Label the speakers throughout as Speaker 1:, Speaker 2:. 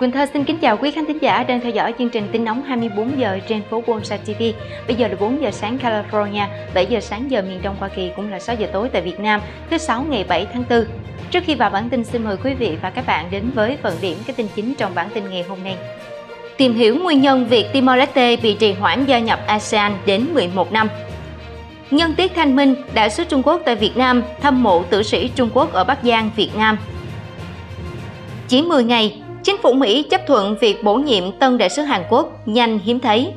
Speaker 1: Quỳnh Thơ xin kính chào quý khán thính giả đang theo dõi chương trình tin nóng 24 giờ trên phố Wall TV. Bây giờ là 4 giờ sáng California, 7 giờ sáng giờ miền Đông Hoa Kỳ cũng là 6 giờ tối tại Việt Nam, thứ sáu ngày 7 tháng 4. Trước khi vào bản tin xin mời quý vị và các bạn đến với phần điểm cái tin chính trong bản tin ngày hôm nay. Tìm hiểu nguyên nhân việc Timor-Leste bị trì hoãn gia nhập ASEAN đến 11 năm. Nhân tiết thanh minh, Đại sứ Trung Quốc tại Việt Nam thăm mộ tử sĩ Trung Quốc ở Bắc Giang, Việt Nam. Chỉ 10 ngày, chính phủ Mỹ chấp thuận việc bổ nhiệm tân đại sứ Hàn Quốc nhanh hiếm thấy.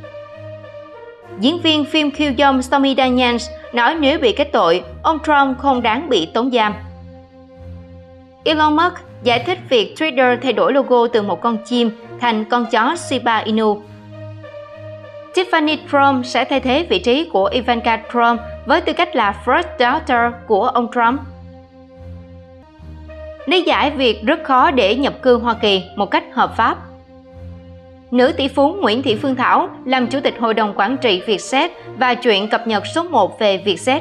Speaker 1: Diễn viên phim Kill Jong Stormy Daniels nói nếu bị kết tội, ông Trump không đáng bị tống giam. Elon Musk giải thích việc Twitter thay đổi logo từ một con chim thành con chó Shiba Inu. Tiffany Trump sẽ thay thế vị trí của Ivanka Trump với tư cách là first daughter của ông Trump. Lý giải việc rất khó để nhập cư Hoa Kỳ một cách hợp pháp. Nữ tỷ phú Nguyễn Thị Phương Thảo làm chủ tịch hội đồng quản trị Vietjet và chuyện cập nhật số 1 về Vietjet.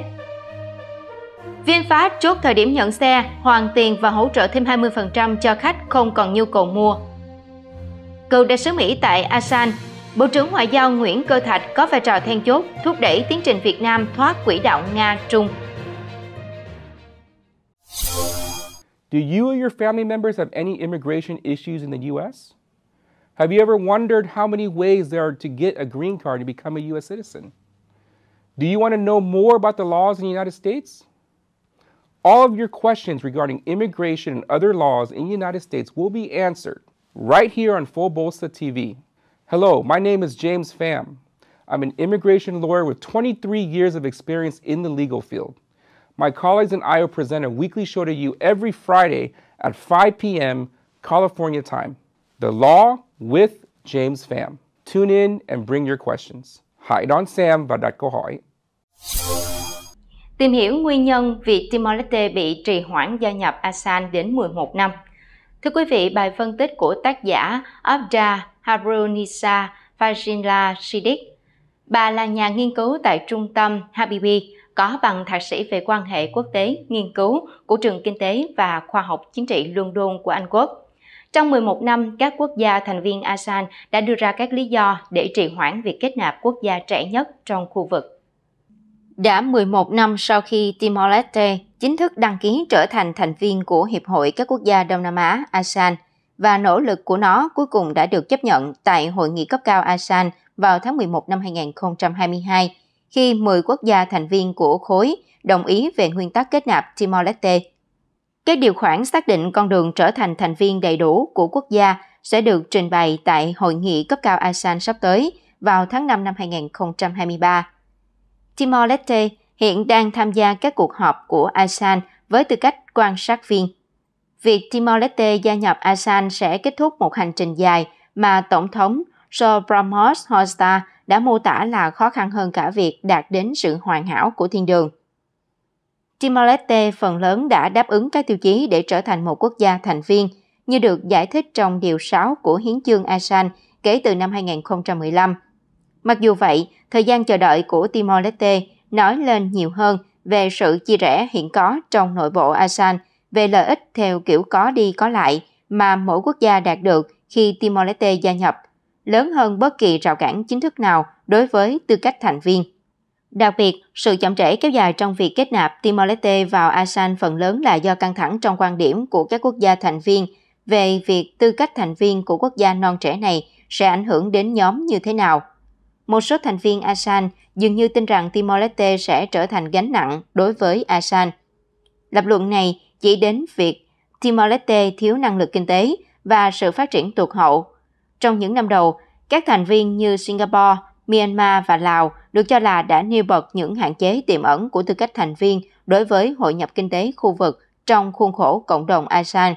Speaker 1: VinFast chốt thời điểm nhận xe, hoàn tiền và hỗ trợ thêm 20% cho khách không còn nhu cầu mua. Cựu đại sứ Mỹ tại ASEAN, Bộ trưởng Ngoại giao Nguyễn Cơ Thạch có vai trò then chốt thúc đẩy tiến trình Việt Nam thoát quỹ đạo Nga-Trung.
Speaker 2: Do you or your family members have any immigration issues in the U.S.? Have you ever wondered how many ways there are to get a green card and become a U.S. citizen? Do you want to know more about the laws in the United States? All of your questions regarding immigration and other laws in the United States will be answered right here on Full Bolsa TV. Hello, my name is James Pham. I'm an immigration lawyer with 23 years of experience in the legal field. My colleagues and I will present a weekly show to you every Friday at 5 p.m. California time. The Law with James Pham. Tune in and bring your questions. Hãy đón xem và đặt câu hỏi.
Speaker 1: Tìm hiểu nguyên nhân việc Timor-Leste bị trì hoãn gia nhập ASEAN đến 11 năm. Thưa quý vị, bài phân tích của tác giả Abda Harunisa Fajinla Siddiq. Bà là nhà nghiên cứu tại trung tâm Habibi, có bằng thạc sĩ về quan hệ quốc tế nghiên cứu của trường kinh tế và khoa học chính trị London của Anh Quốc. Trong 11 năm, các quốc gia thành viên ASEAN đã đưa ra các lý do để trì hoãn việc kết nạp quốc gia trẻ nhất trong khu vực. Đã 11 năm sau khi Timor-Leste chính thức đăng ký trở thành thành viên của Hiệp hội các quốc gia Đông Nam Á ASEAN và nỗ lực của nó cuối cùng đã được chấp nhận tại Hội nghị cấp cao ASEAN vào tháng 11 năm 2022 khi 10 quốc gia thành viên của khối đồng ý về nguyên tắc kết nạp Timor-Leste. Các điều khoản xác định con đường trở thành thành viên đầy đủ của quốc gia sẽ được trình bày tại Hội nghị cấp cao ASEAN sắp tới vào tháng 5 năm 2023. Timor-Leste hiện đang tham gia các cuộc họp của ASEAN với tư cách quan sát viên. Việc Timor-Leste gia nhập ASEAN sẽ kết thúc một hành trình dài mà Tổng thống Sobramos Horsta đã mô tả là khó khăn hơn cả việc đạt đến sự hoàn hảo của thiên đường. Timor-Leste phần lớn đã đáp ứng các tiêu chí để trở thành một quốc gia thành viên, như được giải thích trong Điều 6 của Hiến chương ASEAN kể từ năm 2015. Mặc dù vậy, thời gian chờ đợi của Timor-Leste nói lên nhiều hơn về sự chia rẽ hiện có trong nội bộ ASEAN về lợi ích theo kiểu có đi có lại mà mỗi quốc gia đạt được khi Timor-Leste gia nhập – lớn hơn bất kỳ rào cản chính thức nào đối với tư cách thành viên. Đặc biệt, sự chậm trễ kéo dài trong việc kết nạp Timor-Leste vào ASEAN phần lớn là do căng thẳng trong quan điểm của các quốc gia thành viên về việc tư cách thành viên của quốc gia non trẻ này sẽ ảnh hưởng đến nhóm như thế nào. Một số thành viên ASEAN dường như tin rằng Timor-Leste sẽ trở thành gánh nặng đối với ASEAN. Lập luận này chỉ đến việc Timor-Leste thiếu năng lực kinh tế và sự phát triển tụt hậu trong những năm đầu, các thành viên như Singapore, Myanmar và Lào được cho là đã nêu bật những hạn chế tiềm ẩn của tư cách thành viên đối với hội nhập kinh tế khu vực trong khuôn khổ cộng đồng ASEAN.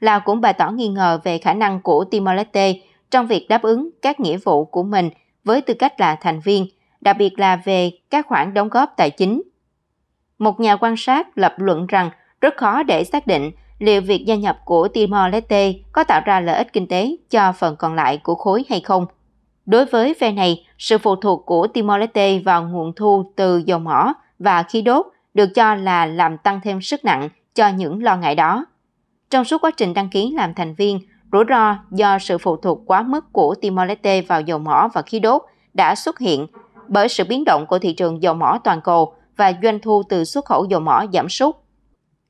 Speaker 1: Lào cũng bày tỏ nghi ngờ về khả năng của Timor-Leste trong việc đáp ứng các nghĩa vụ của mình với tư cách là thành viên, đặc biệt là về các khoản đóng góp tài chính. Một nhà quan sát lập luận rằng rất khó để xác định liệu việc gia nhập của Timor-Leste có tạo ra lợi ích kinh tế cho phần còn lại của khối hay không. Đối với phe này, sự phụ thuộc của Timor-Leste vào nguồn thu từ dầu mỏ và khí đốt được cho là làm tăng thêm sức nặng cho những lo ngại đó. Trong suốt quá trình đăng ký làm thành viên, rủi ro do sự phụ thuộc quá mức của Timor-Leste vào dầu mỏ và khí đốt đã xuất hiện bởi sự biến động của thị trường dầu mỏ toàn cầu và doanh thu từ xuất khẩu dầu mỏ giảm sút.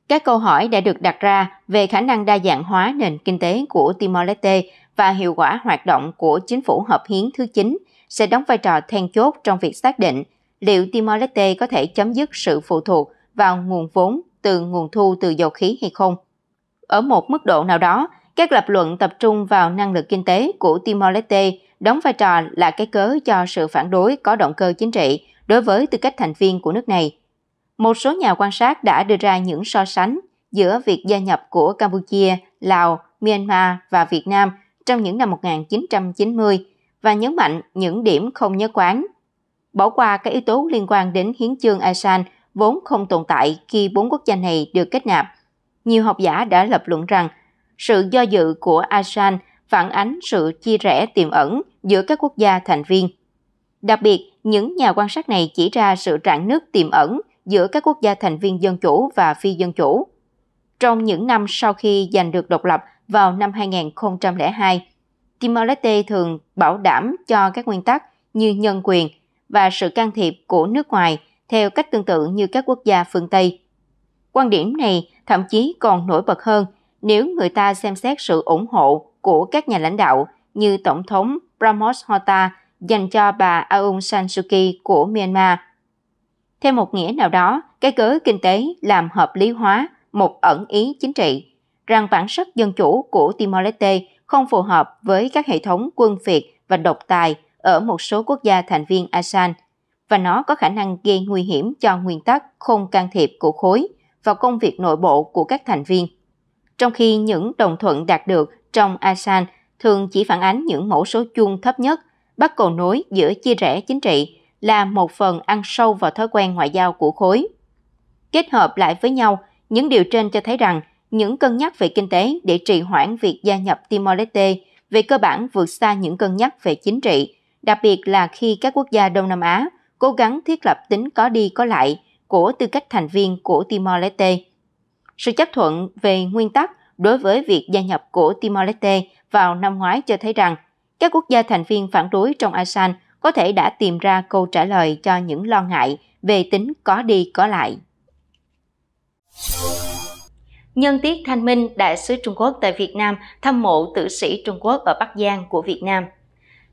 Speaker 1: Các câu hỏi đã được đặt ra về khả năng đa dạng hóa nền kinh tế của Timor-Leste và hiệu quả hoạt động của chính phủ hợp hiến thứ 9 sẽ đóng vai trò then chốt trong việc xác định liệu Timor-Leste có thể chấm dứt sự phụ thuộc vào nguồn vốn từ nguồn thu từ dầu khí hay không. Ở một mức độ nào đó, các lập luận tập trung vào năng lực kinh tế của Timor-Leste đóng vai trò là cái cớ cho sự phản đối có động cơ chính trị đối với tư cách thành viên của nước này. Một số nhà quan sát đã đưa ra những so sánh giữa việc gia nhập của Campuchia, Lào, Myanmar và Việt Nam trong những năm 1990 và nhấn mạnh những điểm không nhớ quán. Bỏ qua các yếu tố liên quan đến hiến chương ASEAN vốn không tồn tại khi bốn quốc gia này được kết nạp. Nhiều học giả đã lập luận rằng sự do dự của ASEAN phản ánh sự chia rẽ tiềm ẩn giữa các quốc gia thành viên. Đặc biệt, những nhà quan sát này chỉ ra sự rạn nứt tiềm ẩn giữa các quốc gia thành viên dân chủ và phi dân chủ. Trong những năm sau khi giành được độc lập vào năm 2002, Timor-Leste thường bảo đảm cho các nguyên tắc như nhân quyền và sự can thiệp của nước ngoài theo cách tương tự như các quốc gia phương Tây. Quan điểm này thậm chí còn nổi bật hơn nếu người ta xem xét sự ủng hộ của các nhà lãnh đạo như Tổng thống Pramos Hota dành cho bà Aung San Suu Kyi của Myanmar. Theo một nghĩa nào đó, cái cớ kinh tế làm hợp lý hóa một ẩn ý chính trị, rằng bản sắc dân chủ của Timor-Leste không phù hợp với các hệ thống quân phiệt và độc tài ở một số quốc gia thành viên ASEAN, và nó có khả năng gây nguy hiểm cho nguyên tắc không can thiệp của khối vào công việc nội bộ của các thành viên. Trong khi những đồng thuận đạt được trong ASEAN thường chỉ phản ánh những mẫu số chung thấp nhất, bắt cầu nối giữa chia rẽ chính trị là một phần ăn sâu vào thói quen ngoại giao của khối. Kết hợp lại với nhau, những điều trên cho thấy rằng những cân nhắc về kinh tế để trì hoãn việc gia nhập Timor-Leste về cơ bản vượt xa những cân nhắc về chính trị, đặc biệt là khi các quốc gia Đông Nam Á cố gắng thiết lập tính có đi có lại của tư cách thành viên của Timor-Leste. Sự chấp thuận về nguyên tắc đối với việc gia nhập của Timor-Leste vào năm ngoái cho thấy rằng các quốc gia thành viên phản đối trong ASEAN có thể đã tìm ra câu trả lời cho những lo ngại về tính có đi có lại. Nhân tiết thanh minh Đại sứ Trung Quốc tại Việt Nam thăm mộ tử sĩ Trung Quốc ở Bắc Giang của Việt Nam.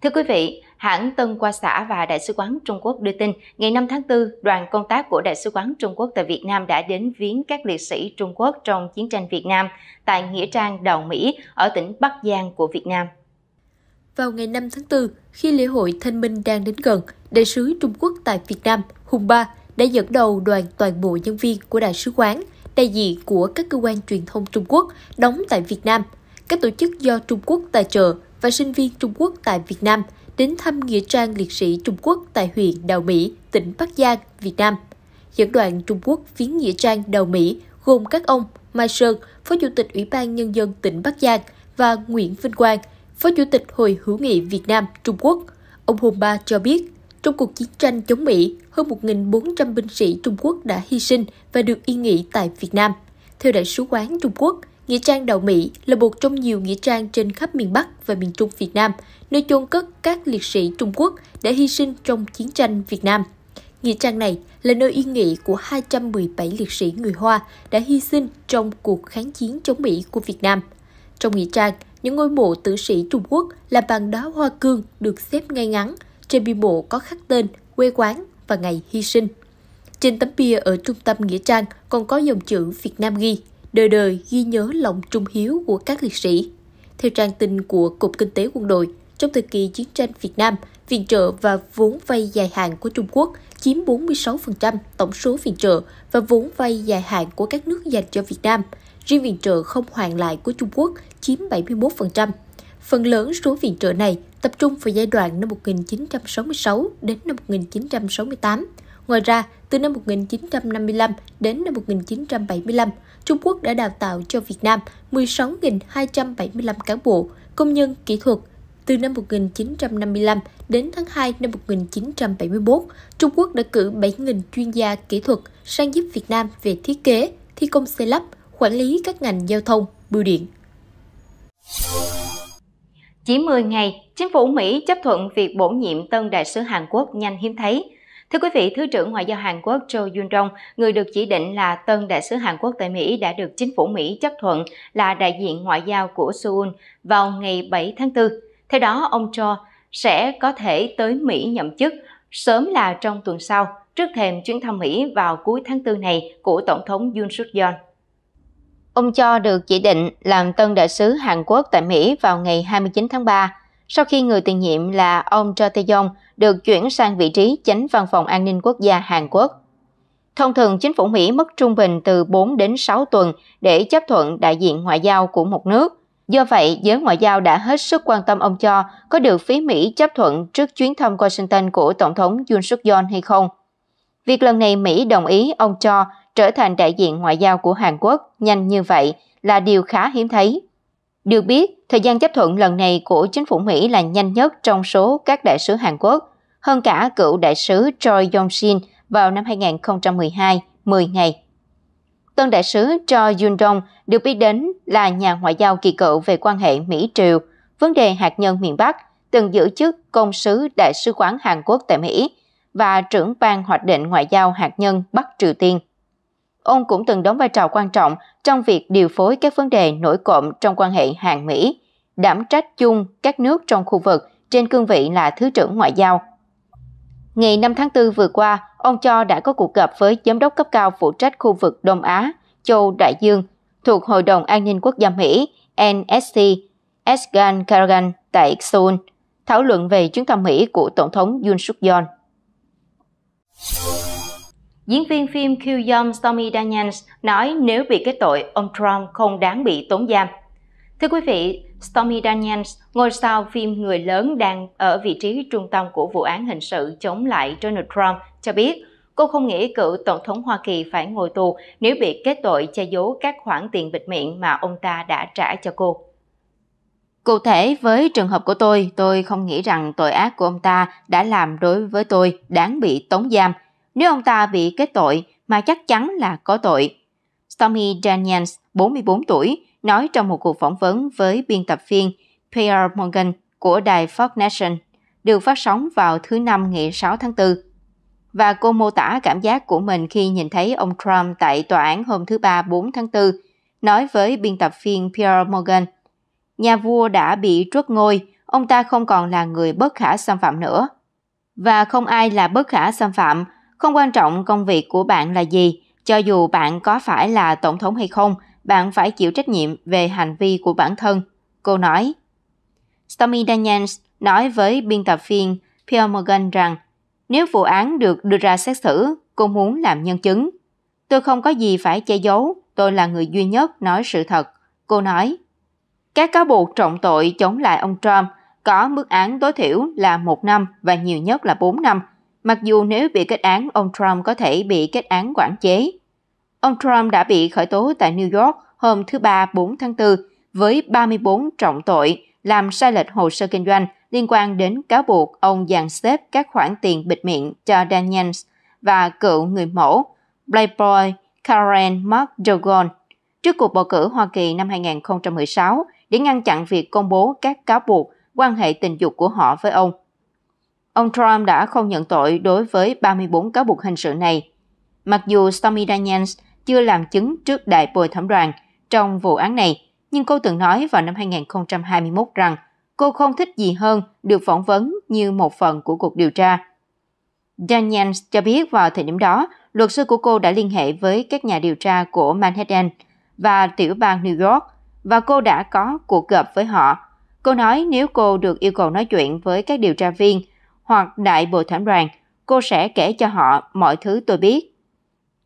Speaker 1: Thưa quý vị, hãng Tân Qua xã và Đại sứ quán Trung Quốc đưa tin, ngày 5 tháng 4, đoàn công tác của Đại sứ quán Trung Quốc tại Việt Nam đã đến viếng các liệt sĩ Trung Quốc trong chiến tranh Việt Nam tại Nghĩa Trang Đầu Mỹ ở tỉnh Bắc Giang của Việt Nam.
Speaker 3: Vào ngày 5 tháng 4, khi lễ hội Thanh Minh đang đến gần, Đại sứ Trung Quốc tại Việt Nam, Hùng Ba, đã dẫn đầu đoàn toàn bộ nhân viên của Đại sứ quán, đại diện của các cơ quan truyền thông Trung Quốc đóng tại Việt Nam, các tổ chức do Trung Quốc tài trợ và sinh viên Trung Quốc tại Việt Nam đến thăm Nghĩa trang liệt sĩ Trung Quốc tại huyện Đào Mỹ, tỉnh Bắc Giang, Việt Nam. Dẫn đoàn Trung Quốc viếng Nghĩa trang Đào Mỹ gồm các ông Mai Sơn, Phó Chủ tịch Ủy ban Nhân dân tỉnh Bắc Giang và Nguyễn Vinh Quang, Phó Chủ tịch Hội hữu nghị Việt Nam Trung Quốc. Ông Hùng Ba cho biết, trong cuộc chiến tranh chống Mỹ, hơn 1.400 binh sĩ Trung Quốc đã hy sinh và được yên nghỉ tại Việt Nam. Theo Đại sứ quán Trung Quốc, Nghĩa trang Đào Mỹ là một trong nhiều nghĩa trang trên khắp miền Bắc và miền Trung Việt Nam, nơi chôn cất các liệt sĩ Trung Quốc đã hy sinh trong chiến tranh Việt Nam. Nghĩa trang này là nơi yên nghỉ của 217 liệt sĩ người Hoa đã hy sinh trong cuộc kháng chiến chống Mỹ của Việt Nam. Trong nghĩa trang, những ngôi mộ tử sĩ Trung Quốc là bằng đá hoa cương được xếp ngay ngắn. Trên bia mộ có khắc tên, quê quán và ngày hy sinh. Trên tấm bia ở trung tâm Nghĩa Trang còn có dòng chữ Việt Nam ghi, đời đời ghi nhớ lòng trung hiếu của các liệt sĩ. Theo trang tin của Cục Kinh tế Quân đội, trong thời kỳ chiến tranh Việt Nam, viện trợ và vốn vay dài hạn của Trung Quốc chiếm 46% tổng số viện trợ và vốn vay dài hạn của các nước dành cho Việt Nam. Riêng viện trợ không hoàn lại của Trung Quốc chiếm 71%. Phần lớn số viện trợ này tập trung vào giai đoạn năm 1966 đến năm 1968. Ngoài ra, từ năm 1955 đến năm 1975, Trung Quốc đã đào tạo cho Việt Nam 16.275 cán bộ, công nhân kỹ thuật. Từ năm 1955 đến tháng 2 năm 1971, Trung Quốc đã cử 7.000 chuyên gia kỹ thuật sang giúp Việt Nam về thiết kế, thi công xây lắp, quản lý các ngành giao thông, bưu điện.
Speaker 1: Chỉ 10 ngày, chính phủ Mỹ chấp thuận việc bổ nhiệm tân đại sứ Hàn Quốc nhanh hiếm thấy. Thưa quý vị, Thứ trưởng Ngoại giao Hàn Quốc Cho Yun Dong, người được chỉ định là tân đại sứ Hàn Quốc tại Mỹ đã được chính phủ Mỹ chấp thuận là đại diện ngoại giao của Seoul vào ngày 7 tháng 4. Theo đó, ông Cho sẽ có thể tới Mỹ nhậm chức sớm là trong tuần sau, trước thềm chuyến thăm Mỹ vào cuối tháng 4 này của Tổng thống Yoon suk yeol Ông Cho được chỉ định làm tân đại sứ Hàn Quốc tại Mỹ vào ngày 29 tháng 3, sau khi người tiền nhiệm là ông Cho Tae-yong được chuyển sang vị trí chánh văn phòng an ninh quốc gia Hàn Quốc. Thông thường, chính phủ Mỹ mất trung bình từ 4 đến 6 tuần để chấp thuận đại diện ngoại giao của một nước. Do vậy, giới ngoại giao đã hết sức quan tâm ông Cho có được phía Mỹ chấp thuận trước chuyến thăm Washington của Tổng thống Yoon suk yeol hay không. Việc lần này Mỹ đồng ý ông Cho trở thành đại diện ngoại giao của Hàn Quốc nhanh như vậy là điều khá hiếm thấy. Được biết, thời gian chấp thuận lần này của chính phủ Mỹ là nhanh nhất trong số các đại sứ Hàn Quốc, hơn cả cựu đại sứ Choi Yong-shin vào năm 2012, 10 ngày. Tân đại sứ Choi Yun-dong được biết đến là nhà ngoại giao kỳ cựu về quan hệ Mỹ-Triều, vấn đề hạt nhân miền Bắc, từng giữ chức công sứ đại sứ quán Hàn Quốc tại Mỹ và trưởng ban hoạch định ngoại giao hạt nhân Bắc Triều Tiên. Ông cũng từng đóng vai trò quan trọng trong việc điều phối các vấn đề nổi cộm trong quan hệ Hàn Mỹ, đảm trách chung các nước trong khu vực trên cương vị là Thứ trưởng Ngoại giao. Ngày 5 tháng 4 vừa qua, ông Cho đã có cuộc gặp với giám đốc cấp cao phụ trách khu vực Đông Á, Châu Đại Dương, thuộc Hội đồng An ninh Quốc gia Mỹ NSC, Esgan Karagan tại Seoul, thảo luận về chuyến thăm Mỹ của Tổng thống Yoon suk yeol Diễn viên phim Kill Young Stormy Daniels nói nếu bị kết tội, ông Trump không đáng bị tốn giam. Thưa quý vị, Stormy Daniels, ngôi sao phim người lớn đang ở vị trí trung tâm của vụ án hình sự chống lại Donald Trump, cho biết cô không nghĩ cựu Tổng thống Hoa Kỳ phải ngồi tù nếu bị kết tội che giấu các khoản tiền bịt miệng mà ông ta đã trả cho cô. Cụ thể, với trường hợp của tôi, tôi không nghĩ rằng tội ác của ông ta đã làm đối với tôi đáng bị tống giam, nếu ông ta bị kết tội mà chắc chắn là có tội. Stormy Daniels, 44 tuổi, nói trong một cuộc phỏng vấn với biên tập viên Pierre Morgan của đài Fox Nation, được phát sóng vào thứ Năm ngày 6 tháng 4. Và cô mô tả cảm giác của mình khi nhìn thấy ông Trump tại tòa án hôm thứ Ba 4 tháng 4, nói với biên tập viên Pierre Morgan, nhà vua đã bị truất ngôi, ông ta không còn là người bất khả xâm phạm nữa. Và không ai là bất khả xâm phạm, không quan trọng công việc của bạn là gì, cho dù bạn có phải là tổng thống hay không, bạn phải chịu trách nhiệm về hành vi của bản thân, cô nói. Stormy Daniels nói với biên tập viên Pierre Morgan rằng nếu vụ án được đưa ra xét xử, cô muốn làm nhân chứng. Tôi không có gì phải che giấu, tôi là người duy nhất nói sự thật, cô nói. Các cáo buộc trọng tội chống lại ông Trump có mức án tối thiểu là một năm và nhiều nhất là 4 năm Mặc dù nếu bị kết án, ông Trump có thể bị kết án quản chế. Ông Trump đã bị khởi tố tại New York hôm thứ Ba 4 tháng 4 với 34 trọng tội làm sai lệch hồ sơ kinh doanh liên quan đến cáo buộc ông dàn xếp các khoản tiền bịt miệng cho Daniels và cựu người mẫu Playboy Karen McDougall trước cuộc bầu cử Hoa Kỳ năm 2016 để ngăn chặn việc công bố các cáo buộc quan hệ tình dục của họ với ông. Ông Trump đã không nhận tội đối với 34 cáo buộc hình sự này. Mặc dù Stormy Daniels chưa làm chứng trước đại bồi thẩm đoàn trong vụ án này, nhưng cô từng nói vào năm 2021 rằng cô không thích gì hơn được phỏng vấn như một phần của cuộc điều tra. Daniels cho biết vào thời điểm đó, luật sư của cô đã liên hệ với các nhà điều tra của Manhattan và tiểu bang New York và cô đã có cuộc gặp với họ. Cô nói nếu cô được yêu cầu nói chuyện với các điều tra viên hoặc đại bồi thẩm đoàn, cô sẽ kể cho họ mọi thứ tôi biết.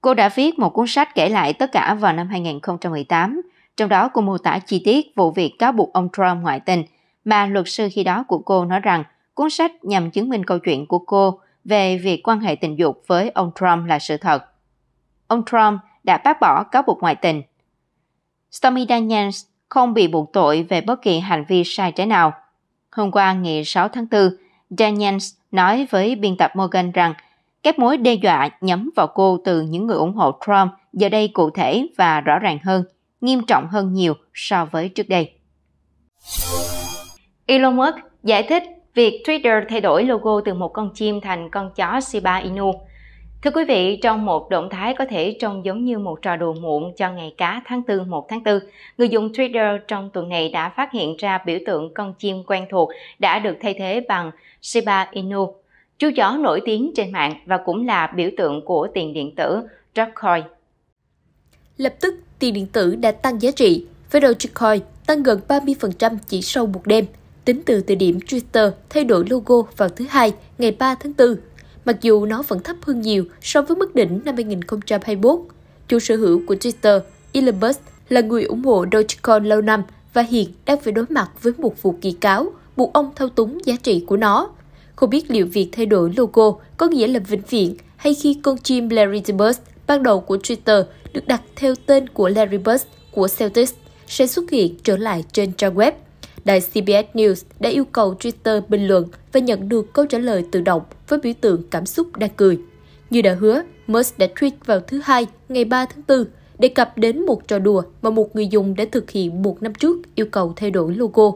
Speaker 1: Cô đã viết một cuốn sách kể lại tất cả vào năm 2018, trong đó cô mô tả chi tiết vụ việc cáo buộc ông Trump ngoại tình, mà luật sư khi đó của cô nói rằng cuốn sách nhằm chứng minh câu chuyện của cô về việc quan hệ tình dục với ông Trump là sự thật. Ông Trump đã bác bỏ cáo buộc ngoại tình. Stormy Daniels không bị buộc tội về bất kỳ hành vi sai trái nào. Hôm qua ngày 6 tháng 4, Daniels nói với biên tập Morgan rằng các mối đe dọa nhắm vào cô từ những người ủng hộ Trump giờ đây cụ thể và rõ ràng hơn, nghiêm trọng hơn nhiều so với trước đây. Elon Musk giải thích việc Twitter thay đổi logo từ một con chim thành con chó Shiba Inu. Thưa quý vị, trong một động thái có thể trông giống như một trò đùa muộn cho ngày cá tháng 4 1 tháng 4, người dùng Twitter trong tuần này đã phát hiện ra biểu tượng con chim quen thuộc đã được thay thế bằng Shiba Inu, chú chó nổi tiếng trên mạng và cũng là biểu tượng của tiền điện tử Dogecoin.
Speaker 3: Lập tức, tiền điện tử đã tăng giá trị, với Dogecoin tăng gần 30% chỉ sau một đêm, tính từ thời điểm Twitter thay đổi logo vào thứ Hai, ngày 3 tháng 4 mặc dù nó vẫn thấp hơn nhiều so với mức đỉnh năm 2021. Chủ sở hữu của Twitter, Elon Musk, là người ủng hộ Dogecoin lâu năm và hiện đang phải đối mặt với một vụ kỳ cáo buộc ông thao túng giá trị của nó. Không biết liệu việc thay đổi logo có nghĩa là vĩnh viễn hay khi con chim Larry the Bird ban đầu của Twitter được đặt theo tên của Larry Bird của Celtics sẽ xuất hiện trở lại trên trang web. Đài CBS News đã yêu cầu Twitter bình luận và nhận được câu trả lời tự động với biểu tượng cảm xúc đang cười. Như đã hứa, Musk đã tweet vào thứ Hai, ngày 3 tháng 4, đề cập đến một trò đùa mà một người dùng đã thực hiện một năm trước yêu cầu thay đổi logo.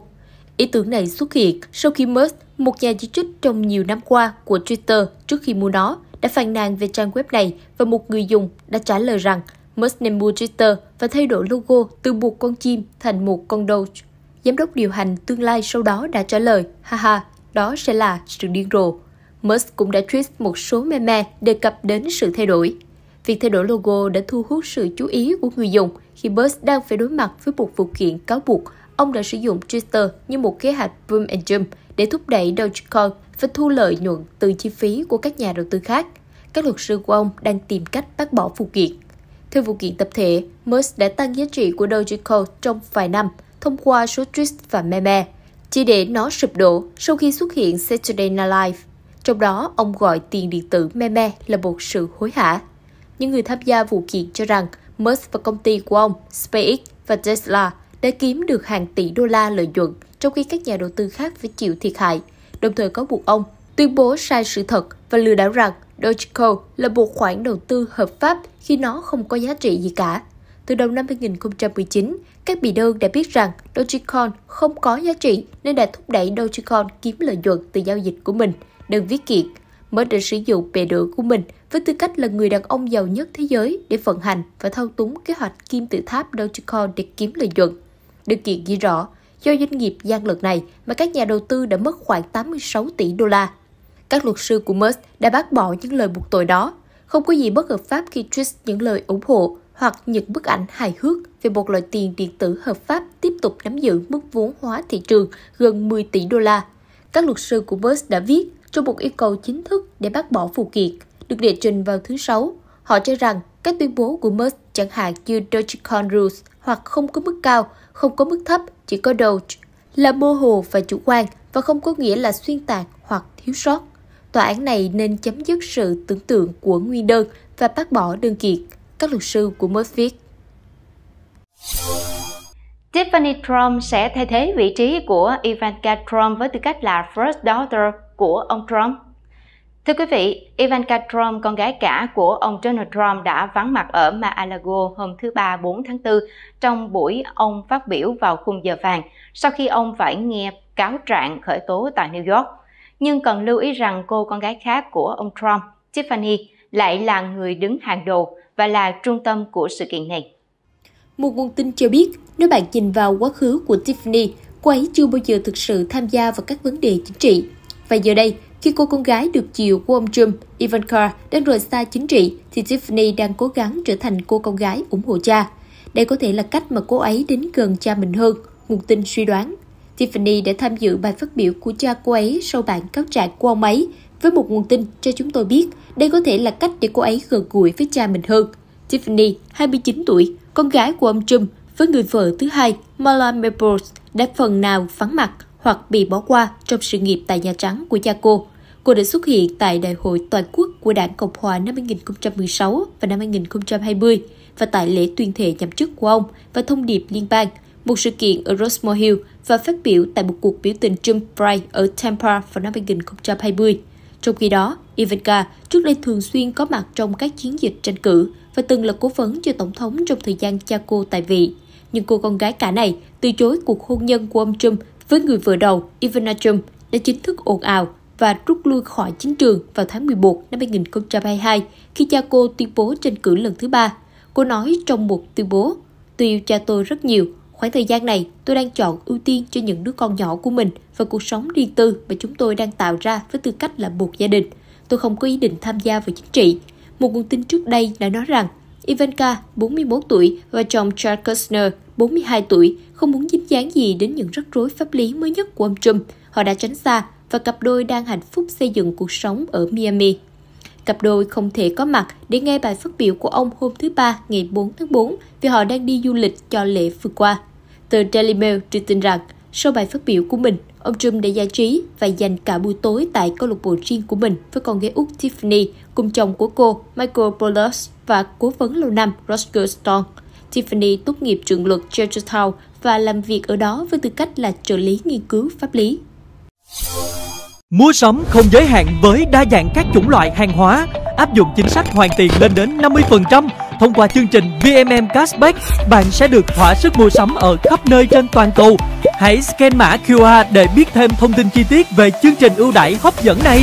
Speaker 3: Ý tưởng này xuất hiện sau khi Musk, một nhà chỉ trích trong nhiều năm qua của Twitter trước khi mua nó, đã phàn nàn về trang web này và một người dùng đã trả lời rằng Musk nên mua Twitter và thay đổi logo từ một con chim thành một con Doge. Giám đốc điều hành tương lai sau đó đã trả lời, haha, đó sẽ là sự điên rồ. Musk cũng đã tweet một số meme đề cập đến sự thay đổi. Việc thay đổi logo đã thu hút sự chú ý của người dùng khi Musk đang phải đối mặt với một vụ kiện cáo buộc ông đã sử dụng Twitter như một kế hoạch boom and jump để thúc đẩy Dogecoin và thu lợi nhuận từ chi phí của các nhà đầu tư khác. Các luật sư của ông đang tìm cách bác bỏ vụ kiện. Theo vụ kiện tập thể, Musk đã tăng giá trị của Dogecoin trong vài năm thông qua số tweet và meme, chỉ để nó sụp đổ sau khi xuất hiện Saturday Night Live. Trong đó, ông gọi tiền điện tử meme là một sự hối hả. Những người tham gia vụ kiện cho rằng Musk và công ty của ông, SpaceX và Tesla để kiếm được hàng tỷ đô la lợi nhuận trong khi các nhà đầu tư khác phải chịu thiệt hại, đồng thời có buộc ông tuyên bố sai sự thật và lừa đảo rằng Dogecoin là một khoản đầu tư hợp pháp khi nó không có giá trị gì cả. Từ đầu năm 2019, các bị đơn đã biết rằng Dogecoin không có giá trị nên đã thúc đẩy Dogecoin kiếm lợi nhuận từ giao dịch của mình. Đơn viết kiện, mới đã sử dụng bề đỡ của mình với tư cách là người đàn ông giàu nhất thế giới để vận hành và thao túng kế hoạch kim tự tháp Dogecoin để kiếm lợi nhuận điều kiện ghi rõ, do doanh nghiệp gian lận này mà các nhà đầu tư đã mất khoảng 86 tỷ đô la. Các luật sư của Musk đã bác bỏ những lời buộc tội đó. Không có gì bất hợp pháp khi tweet những lời ủng hộ hoặc những bức ảnh hài hước về một loại tiền điện tử hợp pháp tiếp tục nắm giữ mức vốn hóa thị trường gần 10 tỷ đô la. Các luật sư của Musk đã viết trong một yêu cầu chính thức để bác bỏ vụ kiện, được đệ trình vào thứ Sáu. Họ cho rằng các tuyên bố của Musk chẳng hạn như Dogecoin Rules hoặc không có mức cao, không có mức thấp, chỉ có Doge, là mơ hồ và chủ quan và không có nghĩa là xuyên tạc hoặc thiếu sót. Tòa án này nên chấm dứt sự tưởng tượng của nguyên đơn và bác bỏ đơn kiện các luật sư của Murphy viết.
Speaker 1: Tiffany Trump sẽ thay thế vị trí của Ivanka Trump với tư cách là First Daughter của ông Trump. Thưa quý vị, Ivanka Trump, con gái cả của ông Donald Trump đã vắng mặt ở Mar-a-Lago hôm thứ Ba 4 tháng 4 trong buổi ông phát biểu vào khung giờ vàng sau khi ông phải nghe cáo trạng khởi tố tại New York. Nhưng cần lưu ý rằng cô con gái khác của ông Trump, Tiffany, lại là người đứng hàng đầu và là trung tâm của sự kiện này.
Speaker 3: Một nguồn tin cho biết, nếu bạn nhìn vào quá khứ của Tiffany, cô ấy chưa bao giờ thực sự tham gia vào các vấn đề chính trị. Và giờ đây, khi cô con gái được chiều của ông Trump, Ivanka, đang rời xa chính trị, thì Tiffany đang cố gắng trở thành cô con gái ủng hộ cha. Đây có thể là cách mà cô ấy đến gần cha mình hơn, nguồn tin suy đoán. Tiffany đã tham dự bài phát biểu của cha cô ấy sau bản cáo trạng của ông ấy, với một nguồn tin cho chúng tôi biết đây có thể là cách để cô ấy gần gũi với cha mình hơn. Tiffany, 29 tuổi, con gái của ông Trump, với người vợ thứ hai, Marla Maples, đã phần nào vắng mặt hoặc bị bỏ qua trong sự nghiệp tại Nhà Trắng của cha cô. Cô đã xuất hiện tại Đại hội Toàn quốc của Đảng Cộng hòa năm 2016 và năm 2020 và tại lễ tuyên thệ nhậm chức của ông và thông điệp liên bang, một sự kiện ở Rosemore Hill và phát biểu tại một cuộc biểu tình Trump Pride ở Tampa vào năm 2020. Trong khi đó, Ivanka trước đây thường xuyên có mặt trong các chiến dịch tranh cử và từng là cố vấn cho Tổng thống trong thời gian cha cô tại vị. Nhưng cô con gái cả này từ chối cuộc hôn nhân của ông Trump Với người vợ đầu, Ivana Trump đã chính thức ồn ào và rút lui khỏi chính trường vào tháng 11 năm 2022 khi cha cô tuyên bố tranh cử lần thứ ba. Cô nói trong một tuyên bố, Tôi yêu cha tôi rất nhiều. Khoảng thời gian này, tôi đang chọn ưu tiên cho những đứa con nhỏ của mình và cuộc sống riêng tư mà chúng tôi đang tạo ra với tư cách là một gia đình. Tôi không có ý định tham gia vào chính trị. Một nguồn tin trước đây đã nói rằng Ivanka, 41 tuổi, và chồng Charles Kushner, 42 tuổi, không muốn dính dáng gì đến những rắc rối pháp lý mới nhất của ông Trump. Họ đã tránh xa và cặp đôi đang hạnh phúc xây dựng cuộc sống ở Miami. Cặp đôi không thể có mặt để nghe bài phát biểu của ông hôm thứ Ba ngày 4 tháng 4 vì họ đang đi du lịch cho lễ vừa qua. Tờ Daily Mail đưa tin rằng, sau bài phát biểu của mình, ông Trump đã giải trí và dành cả buổi tối tại câu lạc bộ riêng của mình với con gái út Tiffany cùng chồng của cô Michael Polos và cố vấn lâu năm Roger Stone. Tiffany tốt nghiệp trường luật Georgetown và làm việc ở đó với tư cách là trợ lý nghiên cứu pháp lý.
Speaker 4: Mua sắm không giới hạn với đa dạng các chủng loại hàng hóa, áp dụng chính sách hoàn tiền lên đến 50%. Thông qua chương trình VMM Cashback, bạn sẽ được thỏa sức mua sắm ở khắp nơi trên toàn cầu. Hãy scan mã QR để biết thêm thông tin chi tiết về chương trình ưu đãi hấp dẫn này.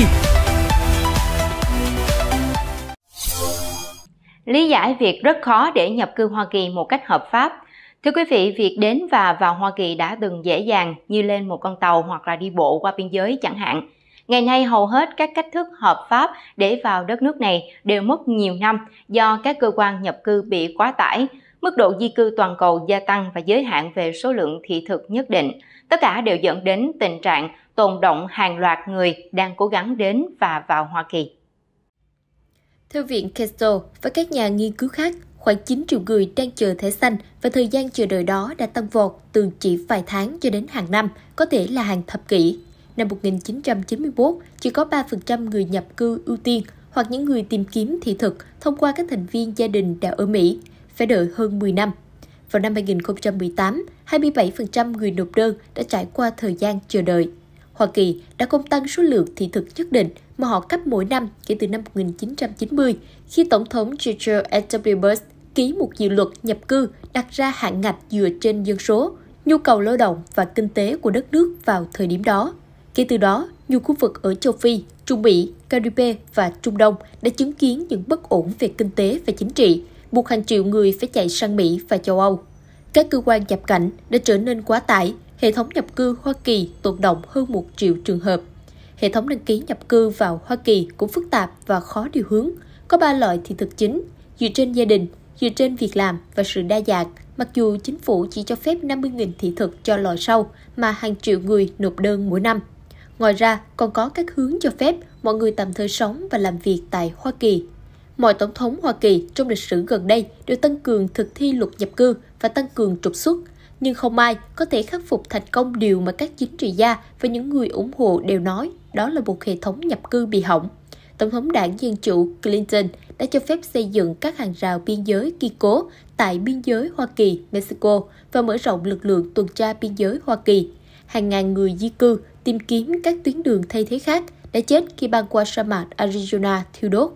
Speaker 1: Lý giải việc rất khó để nhập cư Hoa Kỳ một cách hợp pháp. Thưa quý vị, việc đến và vào Hoa Kỳ đã từng dễ dàng như lên một con tàu hoặc là đi bộ qua biên giới chẳng hạn. Ngày nay hầu hết các cách thức hợp pháp để vào đất nước này đều mất nhiều năm do các cơ quan nhập cư bị quá tải, mức độ di cư toàn cầu gia tăng và giới hạn về số lượng thị thực nhất định. Tất cả đều dẫn đến tình trạng tồn động hàng loạt người đang cố gắng đến và vào Hoa Kỳ.
Speaker 3: Theo Viện Kesto và các nhà nghiên cứu khác, khoảng 9 triệu người đang chờ thẻ xanh và thời gian chờ đợi đó đã tăng vọt từ chỉ vài tháng cho đến hàng năm, có thể là hàng thập kỷ. Năm 1991, chỉ có 3% người nhập cư ưu tiên hoặc những người tìm kiếm thị thực thông qua các thành viên gia đình đã ở Mỹ, phải đợi hơn 10 năm. Vào năm 2018, 27% người nộp đơn đã trải qua thời gian chờ đợi. Hoa Kỳ đã không tăng số lượng thị thực nhất định mà họ cấp mỗi năm kể từ năm 1990 khi Tổng thống George W. Bush ký một dự luật nhập cư đặt ra hạn ngạch dựa trên dân số, nhu cầu lao động và kinh tế của đất nước vào thời điểm đó. Kể từ đó, nhiều khu vực ở châu Phi, Trung Mỹ, Caribe và Trung Đông đã chứng kiến những bất ổn về kinh tế và chính trị, buộc hàng triệu người phải chạy sang Mỹ và châu Âu. Các cơ quan nhập cảnh đã trở nên quá tải, hệ thống nhập cư Hoa Kỳ tồn động hơn một triệu trường hợp. Hệ thống đăng ký nhập cư vào Hoa Kỳ cũng phức tạp và khó điều hướng. Có ba loại thị thực chính, dựa trên gia đình, dựa trên việc làm và sự đa dạng, mặc dù chính phủ chỉ cho phép 50.000 thị thực cho loại sâu mà hàng triệu người nộp đơn mỗi năm. Ngoài ra, còn có các hướng cho phép mọi người tạm thời sống và làm việc tại Hoa Kỳ. Mọi tổng thống Hoa Kỳ trong lịch sử gần đây đều tăng cường thực thi luật nhập cư và tăng cường trục xuất, nhưng không ai có thể khắc phục thành công điều mà các chính trị gia và những người ủng hộ đều nói, đó là một hệ thống nhập cư bị hỏng. Tổng thống đảng Dân Chủ Clinton đã cho phép xây dựng các hàng rào biên giới kiên cố tại biên giới Hoa Kỳ, Mexico và mở rộng lực lượng tuần tra biên giới Hoa Kỳ. Hàng ngàn người di cư tìm kiếm các tuyến đường thay thế khác đã chết khi băng qua sa mạc Arizona thiêu đốt.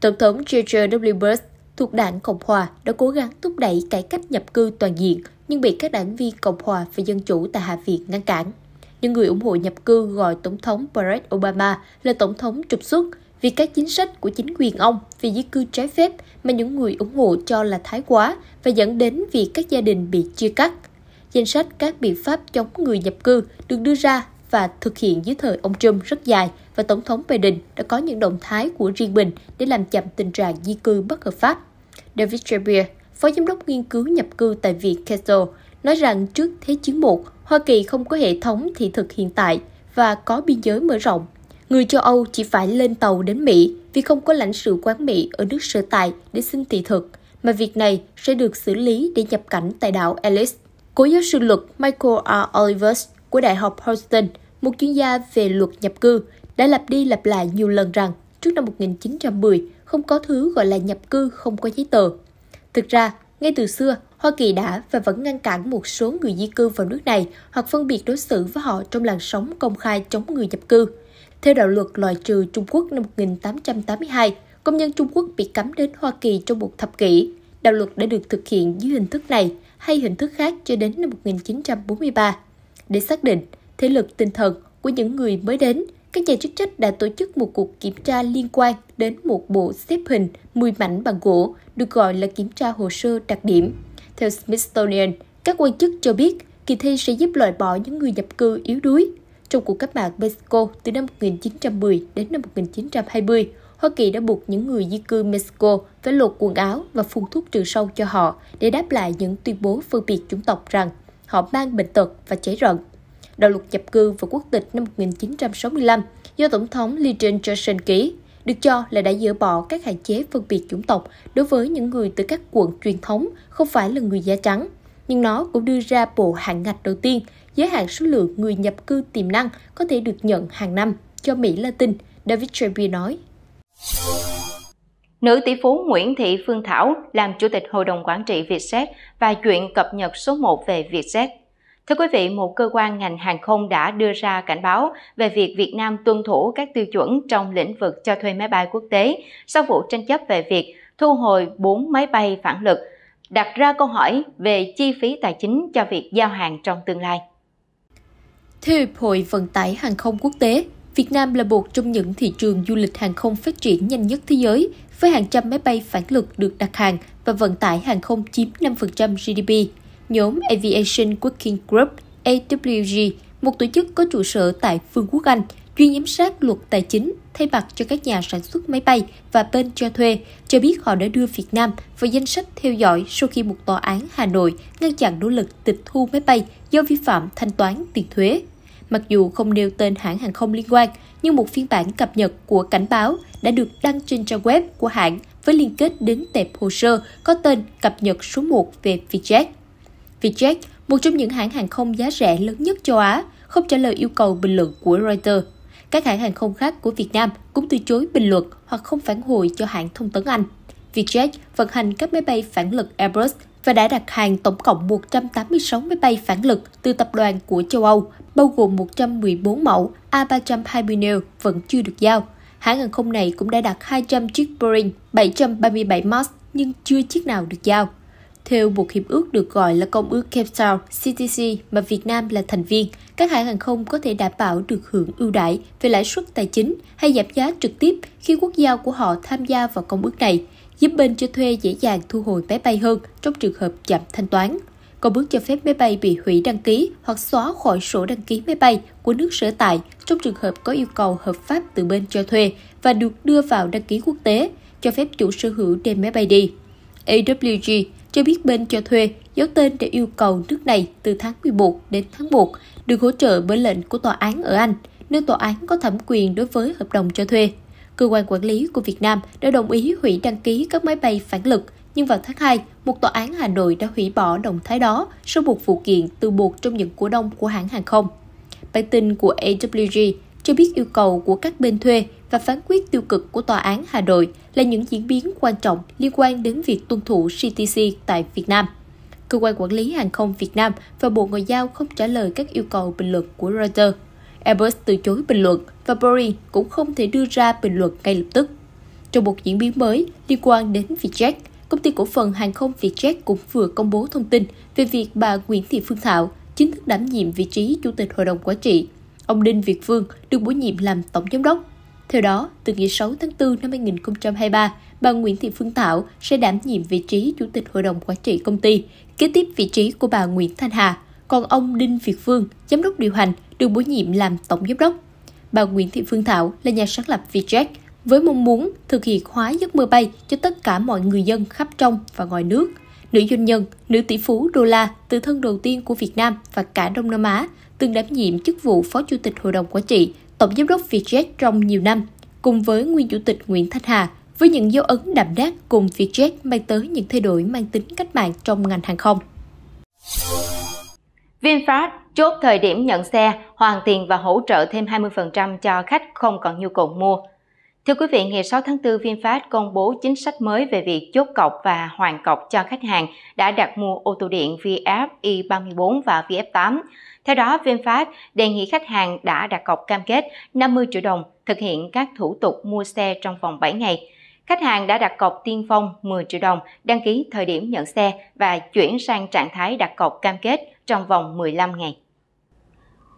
Speaker 3: Tổng thống George W. Bush thuộc đảng Cộng Hòa đã cố gắng thúc đẩy cải cách nhập cư toàn diện nhưng bị các đảng viên Cộng Hòa và Dân Chủ tại Hạ viện ngăn cản. Những người ủng hộ nhập cư gọi Tổng thống Barack Obama là Tổng thống trục xuất vì các chính sách của chính quyền ông về di cư trái phép mà những người ủng hộ cho là thái quá và dẫn đến việc các gia đình bị chia cắt. Danh sách các biện pháp chống người nhập cư được đưa ra và thực hiện dưới thời ông Trump rất dài và Tổng thống Biden đã có những động thái của riêng mình để làm chậm tình trạng di cư bất hợp pháp. David Trebier Phó Giám đốc nghiên cứu nhập cư tại Viện Kessel, nói rằng trước Thế chiến 1, Hoa Kỳ không có hệ thống thị thực hiện tại và có biên giới mở rộng. Người châu Âu chỉ phải lên tàu đến Mỹ vì không có lãnh sự quán Mỹ ở nước sở tại để xin thị thực, mà việc này sẽ được xử lý để nhập cảnh tại đảo Ellis. Cố giáo sư luật Michael R. Olivers của Đại học Houston, một chuyên gia về luật nhập cư, đã lặp đi lặp lại nhiều lần rằng trước năm 1910 không có thứ gọi là nhập cư không có giấy tờ. Thực ra, ngay từ xưa, Hoa Kỳ đã và vẫn ngăn cản một số người di cư vào nước này hoặc phân biệt đối xử với họ trong làn sóng công khai chống người nhập cư. Theo đạo luật loại trừ Trung Quốc năm 1882, công nhân Trung Quốc bị cấm đến Hoa Kỳ trong một thập kỷ. Đạo luật đã được thực hiện dưới hình thức này hay hình thức khác cho đến năm 1943. Để xác định, thể lực tinh thần của những người mới đến, các nhà chức trách đã tổ chức một cuộc kiểm tra liên quan đến một bộ xếp hình 10 mảnh bằng gỗ, được gọi là kiểm tra hồ sơ đặc điểm. Theo Smithsonian, các quan chức cho biết kỳ thi sẽ giúp loại bỏ những người nhập cư yếu đuối. Trong cuộc cách mạng Mexico từ năm 1910 đến năm 1920, Hoa Kỳ đã buộc những người di cư Mexico phải lột quần áo và phun thuốc trừ sâu cho họ để đáp lại những tuyên bố phân biệt chủng tộc rằng họ mang bệnh tật và cháy rận. Đạo luật nhập cư và quốc tịch năm 1965 do Tổng thống Lyndon Johnson ký được cho là đã dỡ bỏ các hạn chế phân biệt chủng tộc đối với những người từ các quận truyền thống không phải là người da trắng. Nhưng nó cũng đưa ra bộ hạn ngạch đầu tiên giới hạn số lượng người nhập cư tiềm năng có thể được nhận hàng năm cho Mỹ Latin, David Treby nói.
Speaker 1: Nữ tỷ phú Nguyễn Thị Phương Thảo làm Chủ tịch Hội đồng Quản trị Vietjet và chuyện cập nhật số 1 về Vietjet. Thưa quý vị, một cơ quan ngành hàng không đã đưa ra cảnh báo về việc Việt Nam tuân thủ các tiêu chuẩn trong lĩnh vực cho thuê máy bay quốc tế sau vụ tranh chấp về việc thu hồi 4 máy bay phản lực, đặt ra câu hỏi về chi phí tài chính cho việc giao hàng trong tương lai.
Speaker 3: Theo Hiệp hội Vận tải Hàng không Quốc tế, Việt Nam là một trong những thị trường du lịch hàng không phát triển nhanh nhất thế giới, với hàng trăm máy bay phản lực được đặt hàng và vận tải hàng không chiếm 5% GDP. Nhóm Aviation Working Group AWG, một tổ chức có trụ sở tại Vương quốc Anh, chuyên giám sát luật tài chính thay mặt cho các nhà sản xuất máy bay và bên cho thuê, cho biết họ đã đưa Việt Nam vào danh sách theo dõi sau khi một tòa án Hà Nội ngăn chặn nỗ lực tịch thu máy bay do vi phạm thanh toán tiền thuế. Mặc dù không nêu tên hãng hàng không liên quan, nhưng một phiên bản cập nhật của cảnh báo đã được đăng trên trang web của hãng với liên kết đến tệp hồ sơ có tên cập nhật số 1 về Vietjet. Vietjet, một trong những hãng hàng không giá rẻ lớn nhất châu Á, không trả lời yêu cầu bình luận của Reuters. Các hãng hàng không khác của Việt Nam cũng từ chối bình luận hoặc không phản hồi cho hãng thông tấn Anh. Vietjet vận hành các máy bay phản lực Airbus và đã đặt hàng tổng cộng 186 máy bay phản lực từ tập đoàn của châu Âu, bao gồm 114 mẫu A320 neo vẫn chưa được giao. Hãng hàng không này cũng đã đặt 200 chiếc Boeing 737 MAX nhưng chưa chiếc nào được giao. Theo một hiệp ước được gọi là Công ước Cape Town CTC mà Việt Nam là thành viên, các hãng hàng không có thể đảm bảo được hưởng ưu đãi về lãi suất tài chính hay giảm giá trực tiếp khi quốc gia của họ tham gia vào công ước này, giúp bên cho thuê dễ dàng thu hồi máy bay hơn trong trường hợp chậm thanh toán. Còn bước cho phép máy bay bị hủy đăng ký hoặc xóa khỏi sổ đăng ký máy bay của nước sở tại trong trường hợp có yêu cầu hợp pháp từ bên cho thuê và được đưa vào đăng ký quốc tế, cho phép chủ sở hữu đem máy bay đi. AWG cho biết bên cho thuê giấu tên để yêu cầu nước này từ tháng 11 đến tháng 1 được hỗ trợ bởi lệnh của tòa án ở Anh, nơi tòa án có thẩm quyền đối với hợp đồng cho thuê. Cơ quan quản lý của Việt Nam đã đồng ý hủy đăng ký các máy bay phản lực, nhưng vào tháng 2, một tòa án Hà Nội đã hủy bỏ động thái đó sau một vụ kiện từ một trong những cổ đông của hãng hàng không. Bản tin của AWG cho biết yêu cầu của các bên thuê và phán quyết tiêu cực của Tòa án Hà Nội là những diễn biến quan trọng liên quan đến việc tuân thủ CTC tại Việt Nam. Cơ quan quản lý hàng không Việt Nam và Bộ Ngoại giao không trả lời các yêu cầu bình luận của Reuters. Airbus từ chối bình luận và Boeing cũng không thể đưa ra bình luận ngay lập tức. Trong một diễn biến mới liên quan đến Vietjet, công ty cổ phần hàng không Vietjet cũng vừa công bố thông tin về việc bà Nguyễn Thị Phương Thảo chính thức đảm nhiệm vị trí Chủ tịch Hội đồng Quản trị. Ông Đinh Việt Vương được bổ nhiệm làm Tổng Giám đốc theo đó, từ ngày 6 tháng 4 năm 2023, bà Nguyễn Thị Phương Thảo sẽ đảm nhiệm vị trí Chủ tịch Hội đồng Quản trị công ty, kế tiếp vị trí của bà Nguyễn Thanh Hà. Còn ông Đinh Việt Phương, Giám đốc điều hành, được bổ nhiệm làm Tổng Giám đốc. Bà Nguyễn Thị Phương Thảo là nhà sáng lập Vietjet, với mong muốn thực hiện hóa giấc mơ bay cho tất cả mọi người dân khắp trong và ngoài nước. Nữ doanh nhân, nữ tỷ phú đô la, từ thân đầu tiên của Việt Nam và cả Đông Nam Á, từng đảm nhiệm chức vụ Phó Chủ tịch Hội đồng Quản trị Tổng Giám đốc Vietjet trong nhiều năm, cùng với nguyên Chủ tịch Nguyễn Thanh Hà, với những dấu ấn đậm nét cùng Vietjet mang tới những thay đổi mang tính cách mạng trong ngành hàng không.
Speaker 1: VinFast chốt thời điểm nhận xe, hoàn tiền và hỗ trợ thêm 20% cho khách không còn nhu cầu mua. Thưa quý vị, ngày 6 tháng 4, VinFast công bố chính sách mới về việc chốt cọc và hoàn cọc cho khách hàng đã đặt mua ô tô điện VF i34 và VF8 theo đó, VinFast đề nghị khách hàng đã đặt cọc cam kết 50 triệu đồng thực hiện các thủ tục mua xe trong vòng 7 ngày. Khách hàng đã đặt cọc tiên phong 10 triệu đồng, đăng ký thời điểm nhận xe và chuyển sang trạng thái đặt cọc cam kết trong vòng 15 ngày.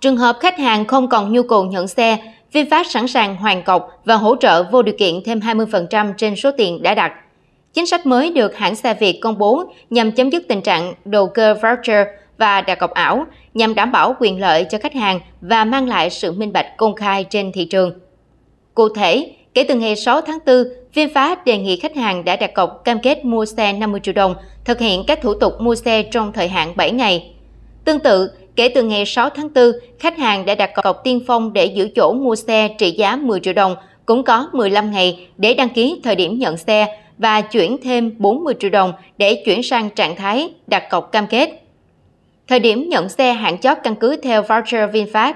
Speaker 1: Trường hợp khách hàng không còn nhu cầu nhận xe, VinFast sẵn sàng hoàn cọc và hỗ trợ vô điều kiện thêm 20% trên số tiền đã đặt. Chính sách mới được hãng xe Việt công bố nhằm chấm dứt tình trạng đầu cơ voucher và đặt cọc ảo, nhằm đảm bảo quyền lợi cho khách hàng và mang lại sự minh bạch công khai trên thị trường. Cụ thể, kể từ ngày 6 tháng 4, VinFast đề nghị khách hàng đã đặt cọc cam kết mua xe 50 triệu đồng, thực hiện các thủ tục mua xe trong thời hạn 7 ngày. Tương tự, kể từ ngày 6 tháng 4, khách hàng đã đặt cọc tiên phong để giữ chỗ mua xe trị giá 10 triệu đồng, cũng có 15 ngày để đăng ký thời điểm nhận xe và chuyển thêm 40 triệu đồng để chuyển sang trạng thái đặt cọc cam kết. Thời điểm nhận xe hạn chót căn cứ theo voucher VinFast.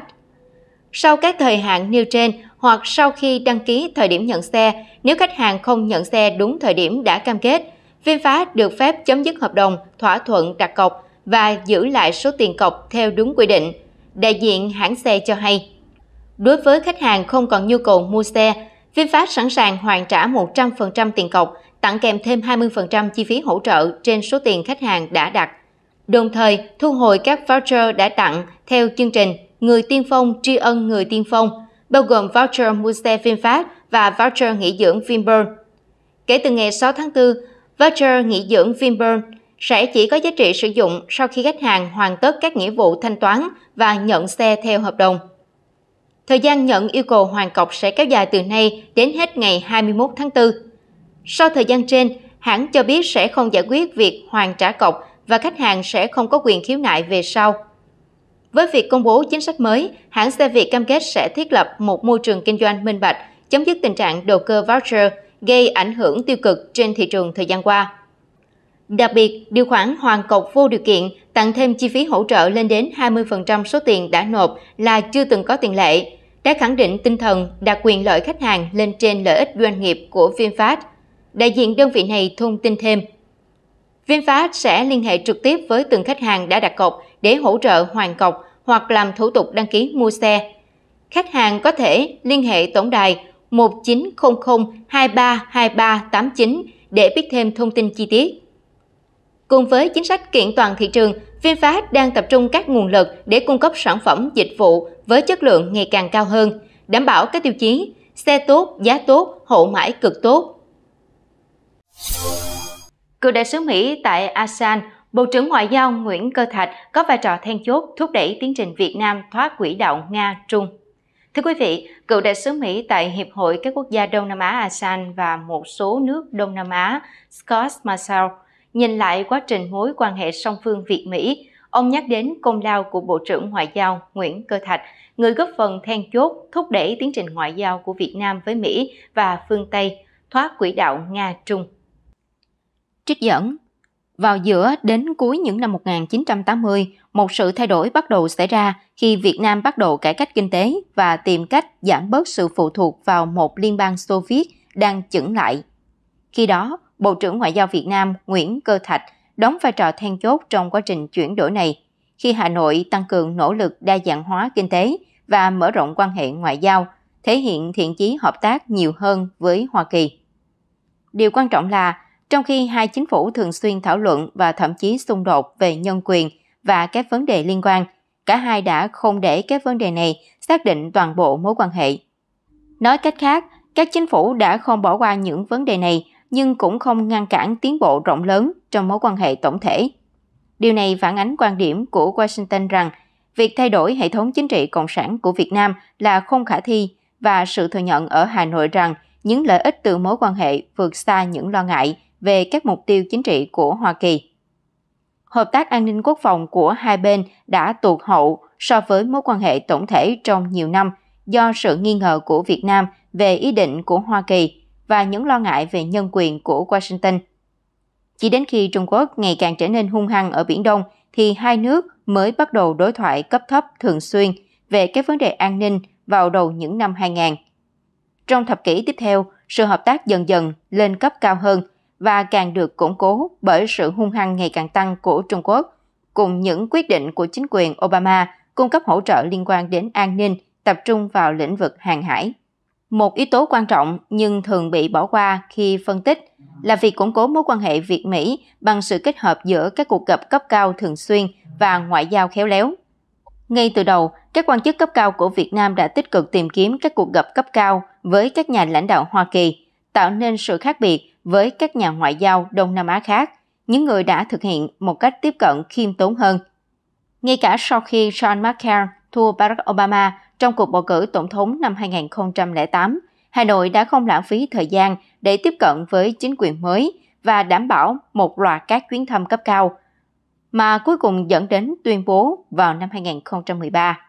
Speaker 1: Sau các thời hạn nêu trên hoặc sau khi đăng ký thời điểm nhận xe, nếu khách hàng không nhận xe đúng thời điểm đã cam kết, VinFast được phép chấm dứt hợp đồng, thỏa thuận đặt cọc và giữ lại số tiền cọc theo đúng quy định, đại diện hãng xe cho hay. Đối với khách hàng không còn nhu cầu mua xe, VinFast sẵn sàng hoàn trả 100% tiền cọc, tặng kèm thêm 20% chi phí hỗ trợ trên số tiền khách hàng đã đặt. Đồng thời, thu hồi các voucher đã tặng theo chương trình Người tiên phong tri ân người tiên phong, bao gồm voucher mua xe VinFast và voucher nghỉ dưỡng Vinpearl. Kể từ ngày 6 tháng 4, voucher nghỉ dưỡng Vinpearl sẽ chỉ có giá trị sử dụng sau khi khách hàng hoàn tất các nghĩa vụ thanh toán và nhận xe theo hợp đồng. Thời gian nhận yêu cầu hoàn cọc sẽ kéo dài từ nay đến hết ngày 21 tháng 4. Sau thời gian trên, hãng cho biết sẽ không giải quyết việc hoàn trả cọc và khách hàng sẽ không có quyền khiếu nại về sau. Với việc công bố chính sách mới, hãng xe Việt cam kết sẽ thiết lập một môi trường kinh doanh minh bạch, chấm dứt tình trạng đầu cơ voucher gây ảnh hưởng tiêu cực trên thị trường thời gian qua. Đặc biệt, điều khoản hoàn cọc vô điều kiện tặng thêm chi phí hỗ trợ lên đến 20% số tiền đã nộp là chưa từng có tiền lệ, đã khẳng định tinh thần đặt quyền lợi khách hàng lên trên lợi ích doanh nghiệp của VinFast. Đại diện đơn vị này thông tin thêm. VinFast sẽ liên hệ trực tiếp với từng khách hàng đã đặt cọc để hỗ trợ hoàn cọc hoặc làm thủ tục đăng ký mua xe. Khách hàng có thể liên hệ tổng đài 1900 232389 để biết thêm thông tin chi tiết. Cùng với chính sách kiện toàn thị trường, VinFast đang tập trung các nguồn lực để cung cấp sản phẩm dịch vụ với chất lượng ngày càng cao hơn, đảm bảo các tiêu chí xe tốt, giá tốt, hậu mãi cực tốt. Cựu đại sứ Mỹ tại ASEAN, Bộ trưởng Ngoại giao Nguyễn Cơ Thạch có vai trò then chốt thúc đẩy tiến trình Việt Nam thoát quỹ đạo Nga-Trung. Thưa quý vị, cựu đại sứ Mỹ tại Hiệp hội các quốc gia Đông Nam Á ASEAN và một số nước Đông Nam Á Scott Marshall Nhìn lại quá trình mối quan hệ song phương Việt-Mỹ, ông nhắc đến công lao của Bộ trưởng Ngoại giao Nguyễn Cơ Thạch, người góp phần then chốt thúc đẩy tiến trình ngoại giao của Việt Nam với Mỹ và phương Tây thoát quỹ đạo Nga-Trung. Trích dẫn vào giữa đến cuối những năm 1980, một sự thay đổi bắt đầu xảy ra khi Việt Nam bắt đầu cải cách kinh tế và tìm cách giảm bớt sự phụ thuộc vào một liên bang Xô Viết đang chững lại. Khi đó, Bộ trưởng Ngoại giao Việt Nam Nguyễn Cơ Thạch đóng vai trò then chốt trong quá trình chuyển đổi này, khi Hà Nội tăng cường nỗ lực đa dạng hóa kinh tế và mở rộng quan hệ ngoại giao, thể hiện thiện chí hợp tác nhiều hơn với Hoa Kỳ. Điều quan trọng là, trong khi hai chính phủ thường xuyên thảo luận và thậm chí xung đột về nhân quyền và các vấn đề liên quan, cả hai đã không để các vấn đề này xác định toàn bộ mối quan hệ. Nói cách khác, các chính phủ đã không bỏ qua những vấn đề này nhưng cũng không ngăn cản tiến bộ rộng lớn trong mối quan hệ tổng thể. Điều này phản ánh quan điểm của Washington rằng việc thay đổi hệ thống chính trị cộng sản của Việt Nam là không khả thi và sự thừa nhận ở Hà Nội rằng những lợi ích từ mối quan hệ vượt xa những lo ngại về các mục tiêu chính trị của Hoa Kỳ. Hợp tác an ninh quốc phòng của hai bên đã tụt hậu so với mối quan hệ tổng thể trong nhiều năm do sự nghi ngờ của Việt Nam về ý định của Hoa Kỳ và những lo ngại về nhân quyền của Washington. Chỉ đến khi Trung Quốc ngày càng trở nên hung hăng ở Biển Đông thì hai nước mới bắt đầu đối thoại cấp thấp thường xuyên về các vấn đề an ninh vào đầu những năm 2000. Trong thập kỷ tiếp theo, sự hợp tác dần dần lên cấp cao hơn và càng được củng cố bởi sự hung hăng ngày càng tăng của Trung Quốc, cùng những quyết định của chính quyền Obama cung cấp hỗ trợ liên quan đến an ninh tập trung vào lĩnh vực hàng hải. Một yếu tố quan trọng nhưng thường bị bỏ qua khi phân tích là việc củng cố mối quan hệ Việt-Mỹ bằng sự kết hợp giữa các cuộc gặp cấp cao thường xuyên và ngoại giao khéo léo. Ngay từ đầu, các quan chức cấp cao của Việt Nam đã tích cực tìm kiếm các cuộc gặp cấp cao với các nhà lãnh đạo Hoa Kỳ, tạo nên sự khác biệt với các nhà ngoại giao Đông Nam Á khác, những người đã thực hiện một cách tiếp cận khiêm tốn hơn. Ngay cả sau khi John McCain thua Barack Obama trong cuộc bầu cử tổng thống năm 2008, Hà Nội đã không lãng phí thời gian để tiếp cận với chính quyền mới và đảm bảo một loạt các chuyến thăm cấp cao, mà cuối cùng dẫn đến tuyên bố vào năm 2013.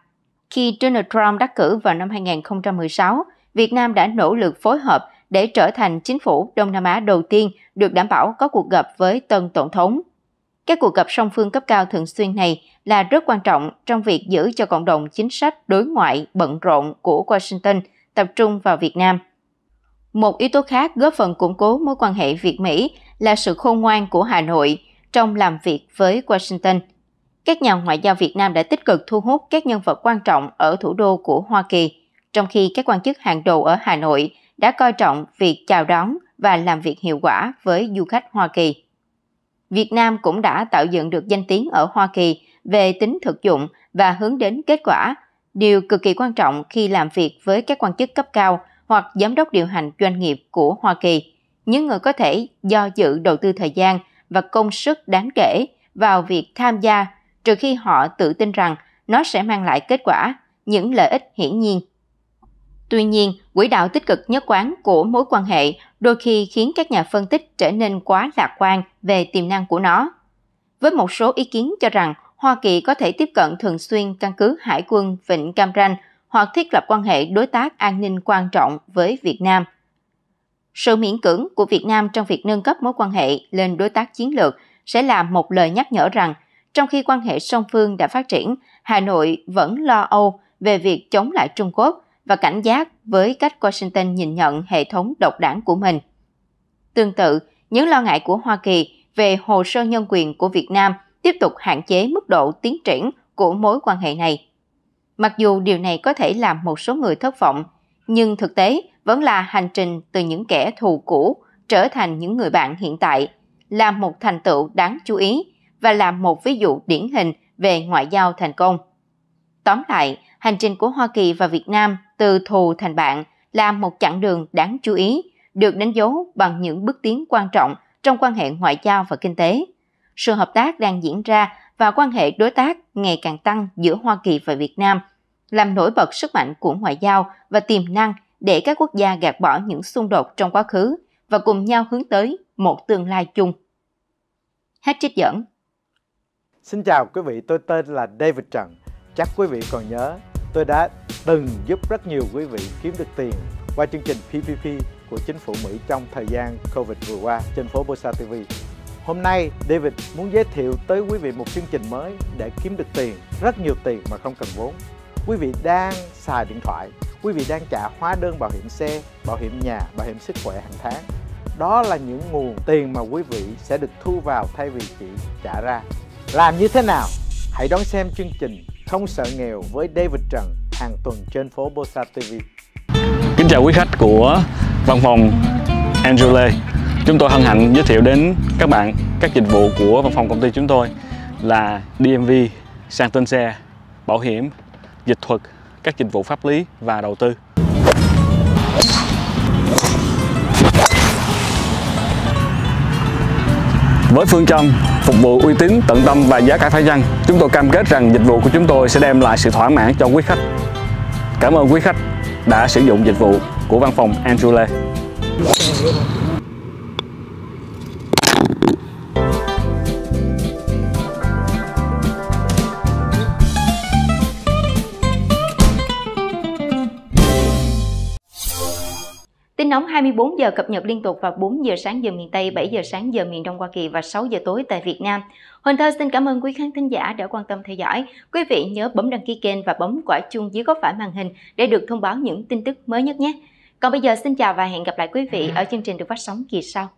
Speaker 1: Khi Donald Trump đắc cử vào năm 2016, Việt Nam đã nỗ lực phối hợp để trở thành chính phủ Đông Nam Á đầu tiên được đảm bảo có cuộc gặp với tân tổng thống. Các cuộc gặp song phương cấp cao thường xuyên này là rất quan trọng trong việc giữ cho cộng đồng chính sách đối ngoại bận rộn của Washington tập trung vào Việt Nam. Một yếu tố khác góp phần củng cố mối quan hệ Việt-Mỹ là sự khôn ngoan của Hà Nội trong làm việc với Washington. Các nhà ngoại giao Việt Nam đã tích cực thu hút các nhân vật quan trọng ở thủ đô của Hoa Kỳ, trong khi các quan chức hàng đầu ở Hà Nội đã coi trọng việc chào đón và làm việc hiệu quả với du khách Hoa Kỳ. Việt Nam cũng đã tạo dựng được danh tiếng ở Hoa Kỳ về tính thực dụng và hướng đến kết quả, điều cực kỳ quan trọng khi làm việc với các quan chức cấp cao hoặc giám đốc điều hành doanh nghiệp của Hoa Kỳ, những người có thể do dự đầu tư thời gian và công sức đáng kể vào việc tham gia trừ khi họ tự tin rằng nó sẽ mang lại kết quả, những lợi ích hiển nhiên. Tuy nhiên, quỹ đạo tích cực nhất quán của mối quan hệ đôi khi khiến các nhà phân tích trở nên quá lạc quan về tiềm năng của nó. Với một số ý kiến cho rằng Hoa Kỳ có thể tiếp cận thường xuyên căn cứ hải quân Vịnh Cam Ranh hoặc thiết lập quan hệ đối tác an ninh quan trọng với Việt Nam. Sự miễn cưỡng của Việt Nam trong việc nâng cấp mối quan hệ lên đối tác chiến lược sẽ là một lời nhắc nhở rằng trong khi quan hệ song phương đã phát triển, Hà Nội vẫn lo âu về việc chống lại Trung Quốc và cảnh giác với cách Washington nhìn nhận hệ thống độc đảng của mình. Tương tự, những lo ngại của Hoa Kỳ về hồ sơ nhân quyền của Việt Nam tiếp tục hạn chế mức độ tiến triển của mối quan hệ này. Mặc dù điều này có thể làm một số người thất vọng, nhưng thực tế vẫn là hành trình từ những kẻ thù cũ trở thành những người bạn hiện tại, là một thành tựu đáng chú ý và là một ví dụ điển hình về ngoại giao thành công. Tóm lại, hành trình của Hoa Kỳ và Việt Nam từ thù thành bạn là một chặng đường đáng chú ý, được đánh dấu bằng những bước tiến quan trọng trong quan hệ ngoại giao và kinh tế. Sự hợp tác đang diễn ra và quan hệ đối tác ngày càng tăng giữa Hoa Kỳ và Việt Nam, làm nổi bật sức mạnh của ngoại giao và tiềm năng để các quốc gia gạt bỏ những xung đột trong quá khứ và cùng nhau hướng tới một tương lai chung. Hết trích dẫn.
Speaker 5: Xin chào quý vị, tôi tên là David Trần. Chắc quý vị còn nhớ tôi đã từng giúp rất nhiều quý vị kiếm được tiền qua chương trình PPP của chính phủ Mỹ trong thời gian Covid vừa qua trên phố Bosa TV. Hôm nay David muốn giới thiệu tới quý vị một chương trình mới để kiếm được tiền, rất nhiều tiền mà không cần vốn. Quý vị đang xài điện thoại, quý vị đang trả hóa đơn bảo hiểm xe, bảo hiểm nhà, bảo hiểm sức khỏe hàng tháng. Đó là những nguồn tiền mà quý vị sẽ được thu vào thay vì chỉ trả ra. Làm như thế nào? Hãy đón xem chương trình Không sợ nghèo với David Trần hàng tuần trên phố Bosa TV.
Speaker 6: Kính chào quý khách của văn phòng Angela. Chúng tôi hân hạnh giới thiệu đến các bạn các dịch vụ của văn phòng công ty chúng tôi là DMV, sang tên xe, bảo hiểm, dịch thuật, các dịch vụ pháp lý và đầu tư. Với phương châm phục vụ uy tín, tận tâm và giá cả phải chăng, chúng tôi cam kết rằng dịch vụ của chúng tôi sẽ đem lại sự thỏa mãn cho quý khách. Cảm ơn quý khách đã sử dụng dịch vụ của văn phòng Andrew
Speaker 1: Tin nóng 24 giờ cập nhật liên tục vào 4 giờ sáng giờ miền Tây, 7 giờ sáng giờ miền Đông Hoa Kỳ và 6 giờ tối tại Việt Nam. Huỳnh Thơ xin cảm ơn quý khán thính giả đã quan tâm theo dõi. Quý vị nhớ bấm đăng ký kênh và bấm quả chuông dưới góc phải màn hình để được thông báo những tin tức mới nhất nhé. Còn bây giờ xin chào và hẹn gặp lại quý vị ở chương trình được phát sóng kỳ sau.